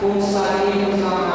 consagremos a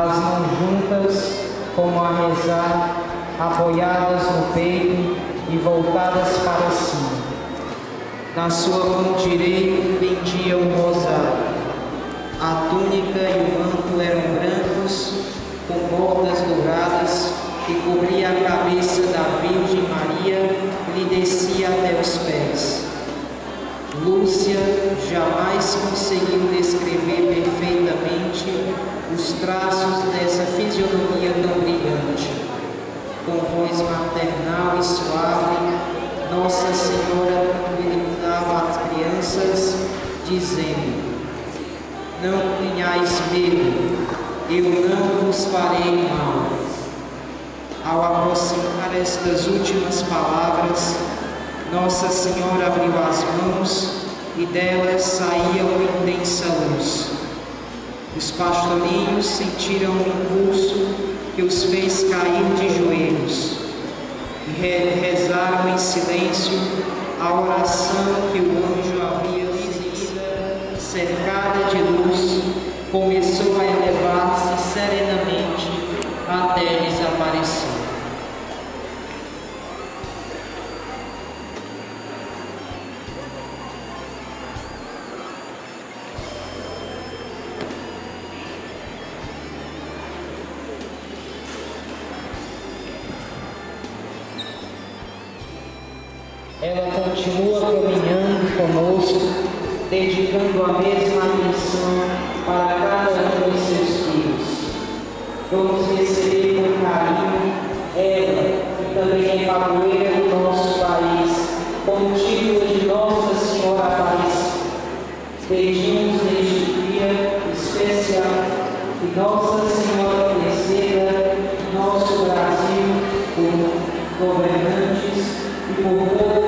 As mãos juntas, como a rezar, apoiadas no peito e voltadas para cima. Na sua mão direita pendia um rosário. A túnica e o manto eram brancos, com bordas douradas, que cobria a cabeça da Virgem Maria lhe descia até os pés. Lúcia jamais conseguiu descrever perfeitamente os traços dessa fisionomia tão brilhante. Com voz maternal e suave, Nossa Senhora tranquilizava as crianças, dizendo: Não tenhais medo, eu não vos farei mal. Ao aproximar estas últimas palavras, Nossa Senhora abriu as mãos e delas saía uma intensa luz. Os pastorinhos sentiram um impulso que os fez cair de joelhos e rezaram em silêncio a oração que o anjo havia dizida, cercada de luz, começou a elevar-se serenamente até desaparecer. Dedicando a mesma atenção para cada um de seus filhos. Vamos receber com carinho ela, que também é padroeira do nosso país, com o título de Nossa Senhora Aparecida. Pedimos neste dia especial que Nossa Senhora interceda nosso Brasil por governantes e por.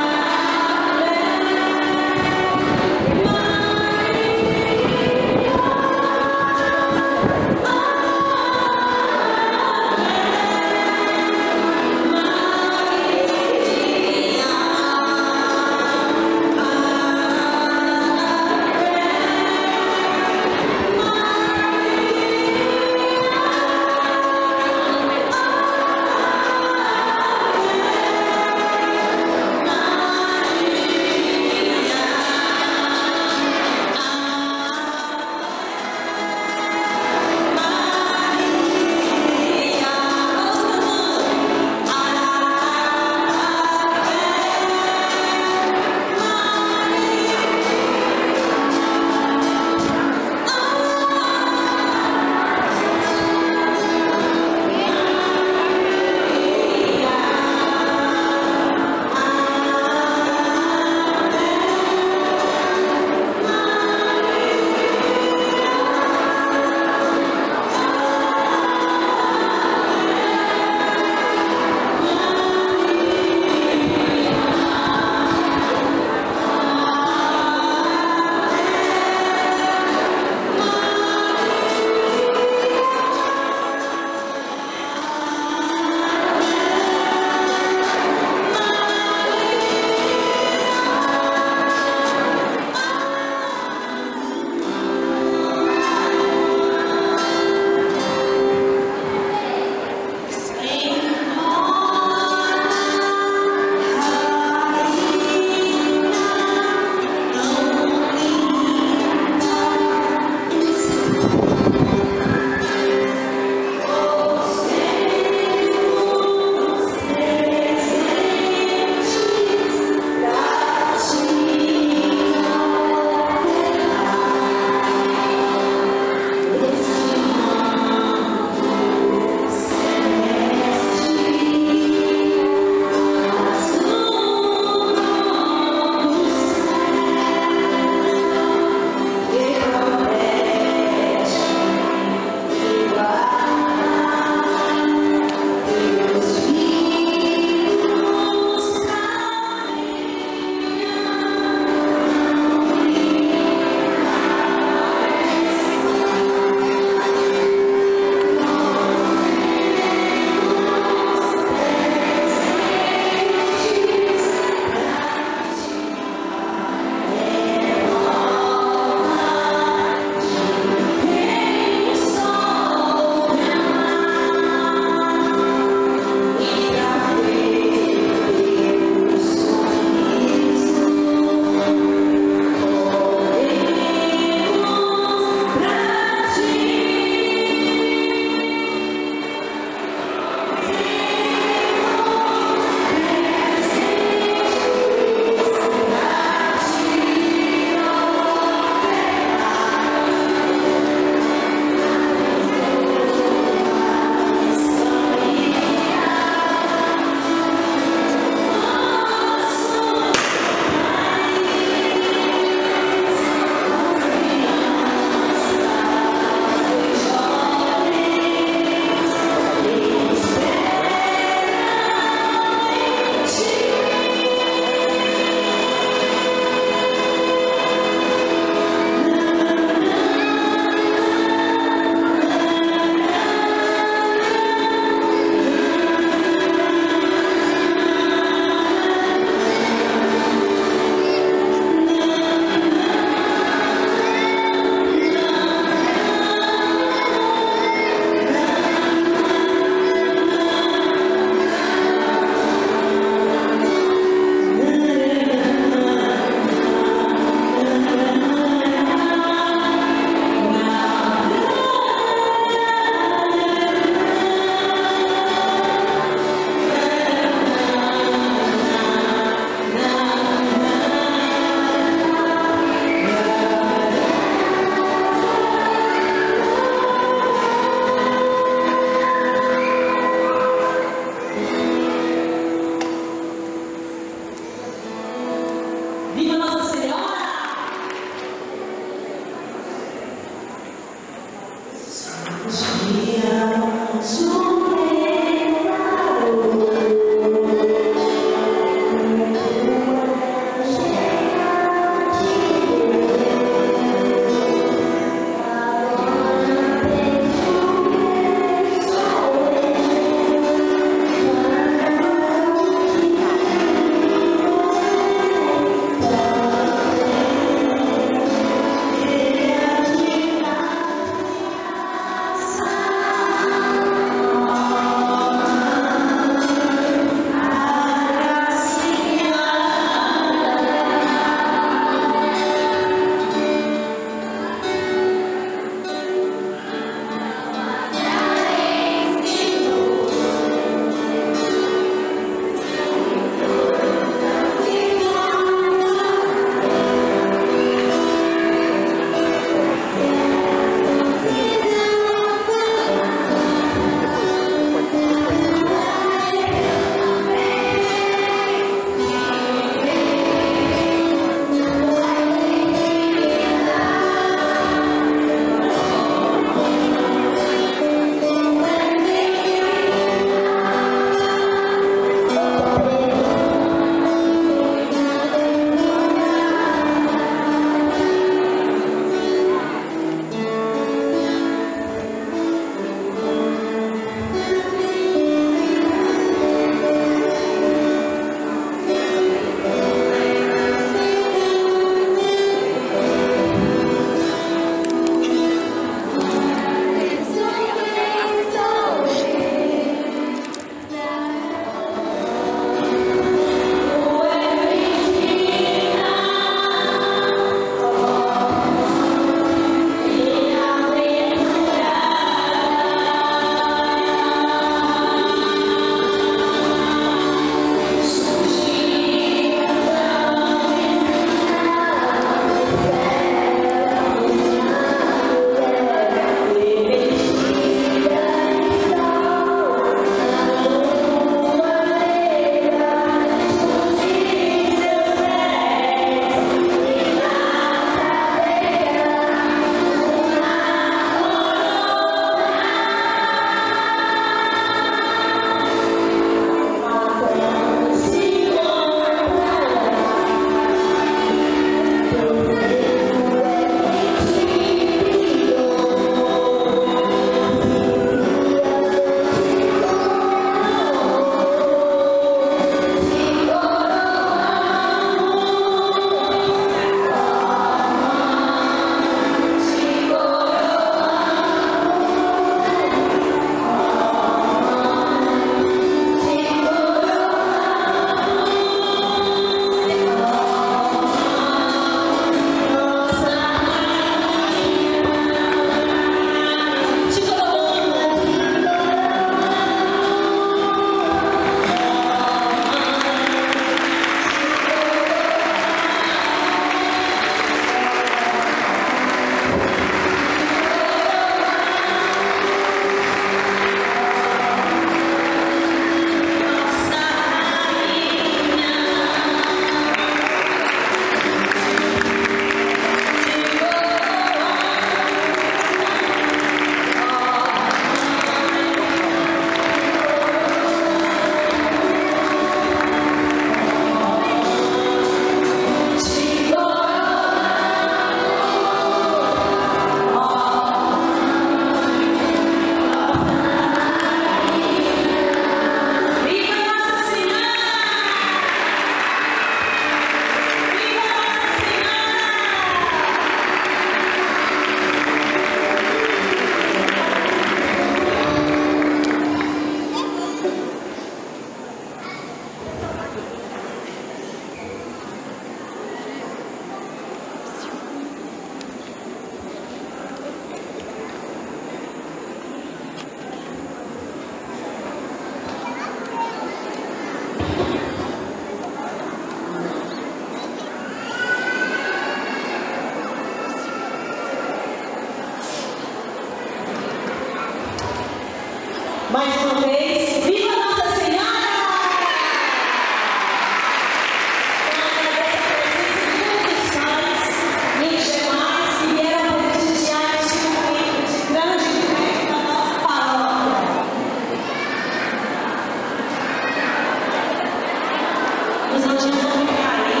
diz que